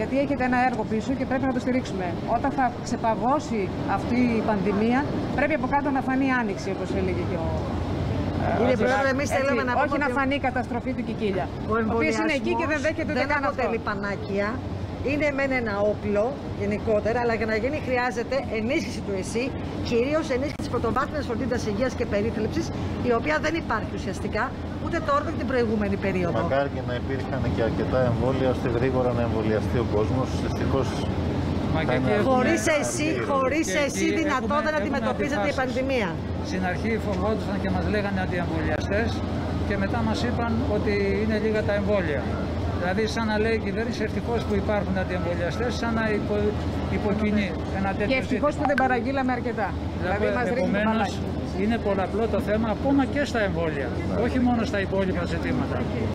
γιατί έχετε ένα έργο πίσω και πρέπει να το στηρίξουμε. Όταν θα ξεπαγώσει αυτή η πανδημία, πρέπει από κάτω να φανεί άνοιξη, όπως έλεγε και ο. ε, Κύριε ο- Πρόεδρε, εμείς Έτσι, θέλουμε να πούμε Όχι να ότι- φανεί η καταστροφή του Κικίλια. Ο Ο οποίος είναι εμβολιασμός εκεί και δεν δέχεται ούτε δεν καν αυτό. αποτελεί πανάκια. Είναι μεν ένα όπλο γενικότερα, αλλά για να γίνει χρειάζεται ενίσχυση του ΕΣΥ, κυρίως ενίσχυση τη πρωτοβάθμιας φροντίδας υγείας και περίθαλψης, η οποία δεν υπάρχει ουσιαστικά ούτε τώρα ούτε την προηγούμενη περίοδο. Μακάρι και να υπήρχαν και αρκετά εμβόλια ώστε γρήγορα να εμβολιαστεί ο κόσμος. Δυστυχώς. Μα και εκεί έχουμε- Χωρίς ΕΣΥ, χωρίς Και ΕΣΥ εκεί δυνατό έχουμε- δεν έχουμε αντιμετωπίζεται η αντιφάσεις. πανδημία. Στην αρχή φοβόντουσαν και μας λέγανε αντιεμβολιαστές και μετά μας είπαν ότι είναι λίγα τα εμβόλια. Δηλαδή σαν να λέει η κυβέρνηση ευτυχώς που υπάρχουν αντιεμβολιαστές, σαν να υπο, υποκινεί ένα τέτοιο Και ευτυχώς που δεν παραγγείλαμε αρκετά. Δηλαδή μας ρίχνει το Επομένως, παλάκι. είναι πολλαπλό το θέμα ακόμα και στα εμβόλια, όχι μόνο στα υπόλοιπα ζητήματα.